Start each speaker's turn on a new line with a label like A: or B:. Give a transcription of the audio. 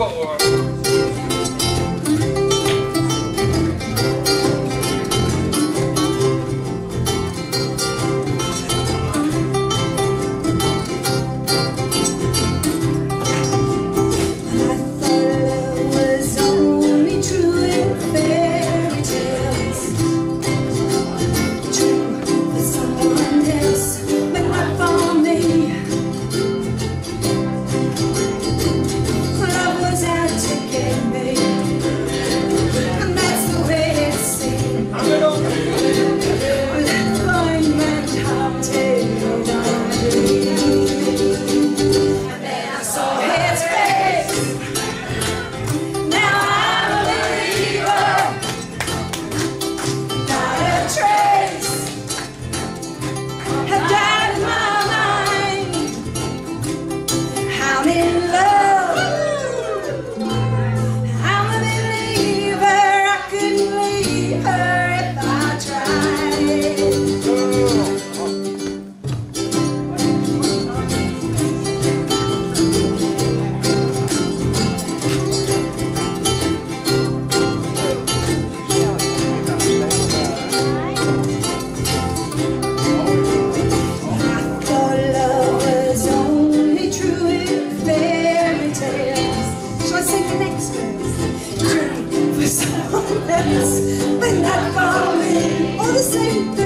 A: four. sadness when that family all the same